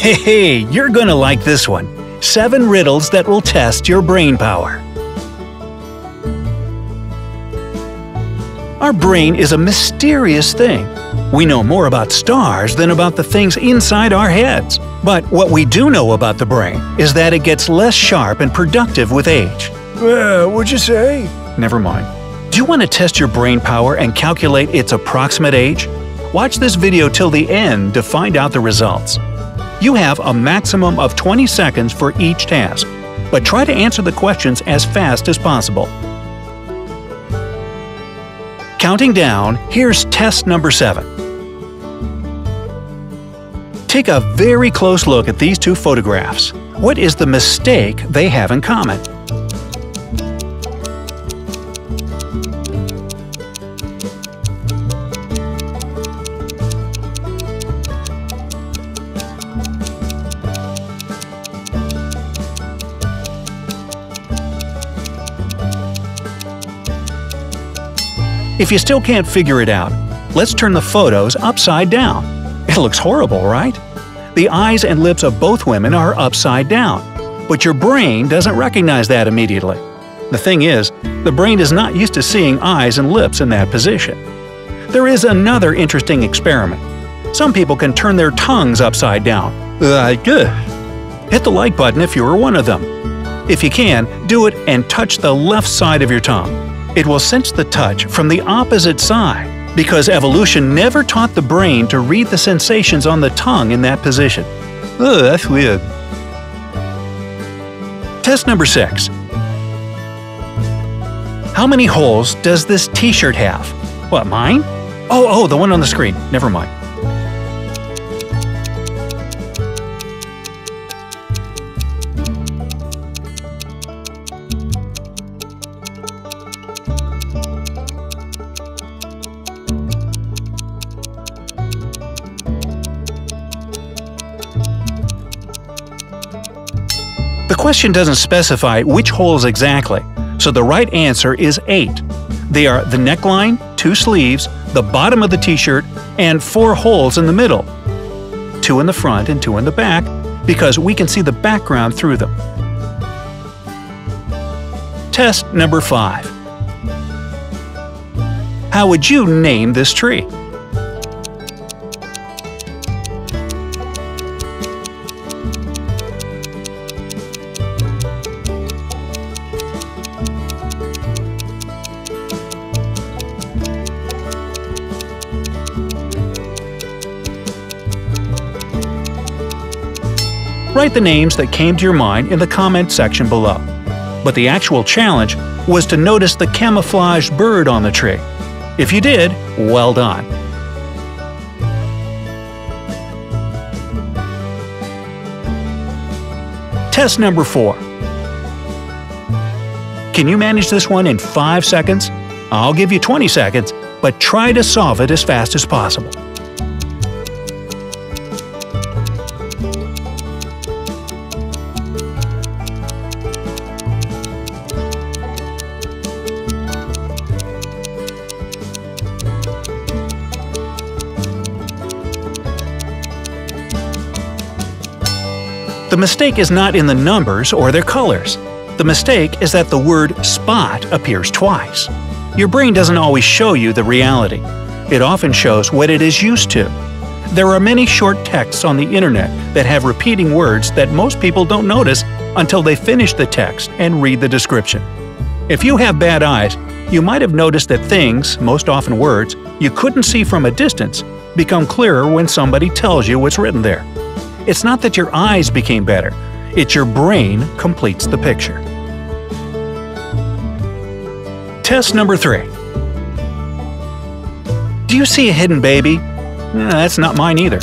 Hey, hey, you're gonna like this one. 7 riddles that will test your brain power. Our brain is a mysterious thing. We know more about stars than about the things inside our heads. But what we do know about the brain is that it gets less sharp and productive with age. Uh, what'd you say? Never mind. Do you want to test your brain power and calculate its approximate age? Watch this video till the end to find out the results. You have a maximum of 20 seconds for each task, but try to answer the questions as fast as possible. Counting down, here's test number 7. Take a very close look at these two photographs. What is the mistake they have in common? If you still can't figure it out, let's turn the photos upside down. It looks horrible, right? The eyes and lips of both women are upside down, but your brain doesn't recognize that immediately. The thing is, the brain is not used to seeing eyes and lips in that position. There is another interesting experiment. Some people can turn their tongues upside down. Like, Hit the like button if you are one of them. If you can, do it and touch the left side of your tongue it will sense the touch from the opposite side because evolution never taught the brain to read the sensations on the tongue in that position. Ugh, that's weird. Test number 6. How many holes does this t-shirt have? What, mine? Oh, oh, the one on the screen. Never mind. Question doesn't specify which holes exactly, so the right answer is 8. They are the neckline, two sleeves, the bottom of the t-shirt, and four holes in the middle. Two in the front and two in the back, because we can see the background through them. Test number 5. How would you name this tree? Write the names that came to your mind in the comment section below. But the actual challenge was to notice the camouflaged bird on the tree. If you did, well done. Test number 4. Can you manage this one in 5 seconds? I'll give you 20 seconds, but try to solve it as fast as possible. The mistake is not in the numbers or their colors. The mistake is that the word spot appears twice. Your brain doesn't always show you the reality. It often shows what it is used to. There are many short texts on the internet that have repeating words that most people don't notice until they finish the text and read the description. If you have bad eyes, you might have noticed that things, most often words, you couldn't see from a distance, become clearer when somebody tells you what's written there. It's not that your eyes became better, it's your brain completes the picture. Test number 3. Do you see a hidden baby? That's not mine either.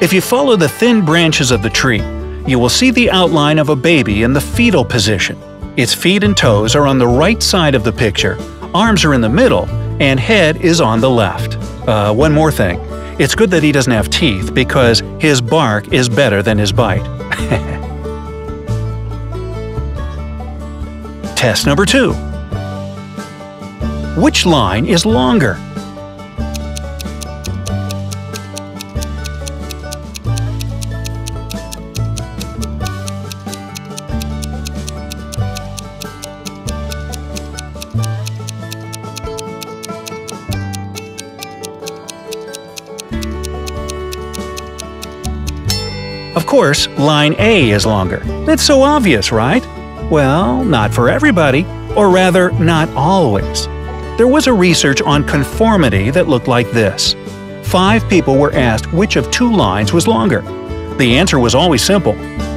If you follow the thin branches of the tree, you will see the outline of a baby in the fetal position. Its feet and toes are on the right side of the picture, arms are in the middle, and head is on the left. Uh, one more thing. It's good that he doesn't have teeth because his bark is better than his bite. Test number 2 Which line is longer? Of course, line A is longer. It's so obvious, right? Well, not for everybody, or rather, not always. There was a research on conformity that looked like this. Five people were asked which of two lines was longer. The answer was always simple,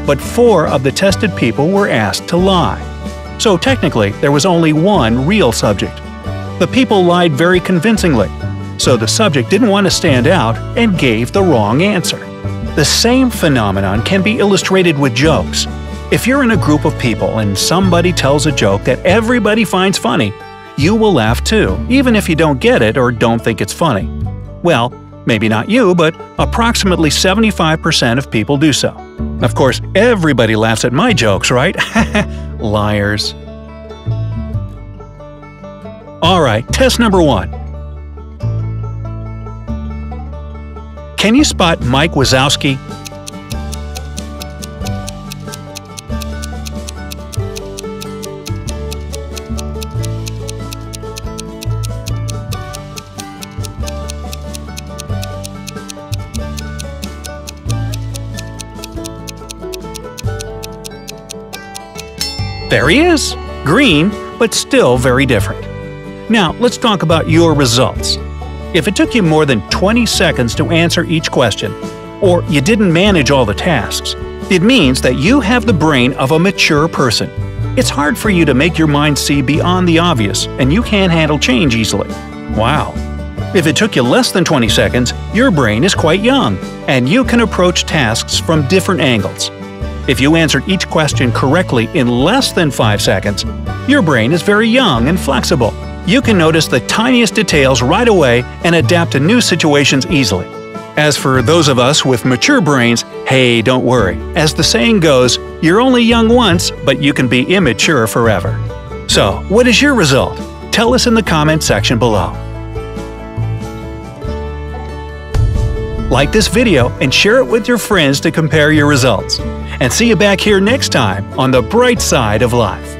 but four of the tested people were asked to lie. So technically, there was only one real subject. The people lied very convincingly, so the subject didn't want to stand out and gave the wrong answer. The same phenomenon can be illustrated with jokes. If you're in a group of people and somebody tells a joke that everybody finds funny, you will laugh too, even if you don't get it or don't think it's funny. Well, maybe not you, but approximately 75% of people do so. Of course, everybody laughs at my jokes, right? Liars. Alright, test number one. Can you spot Mike Wazowski? There he is! Green, but still very different. Now, let's talk about your results. If it took you more than 20 seconds to answer each question, or you didn't manage all the tasks, it means that you have the brain of a mature person. It's hard for you to make your mind see beyond the obvious, and you can't handle change easily. Wow. If it took you less than 20 seconds, your brain is quite young, and you can approach tasks from different angles. If you answered each question correctly in less than 5 seconds, your brain is very young and flexible you can notice the tiniest details right away and adapt to new situations easily. As for those of us with mature brains, hey, don't worry. As the saying goes, you're only young once, but you can be immature forever. So, what is your result? Tell us in the comment section below. Like this video and share it with your friends to compare your results. And see you back here next time on the bright side of life.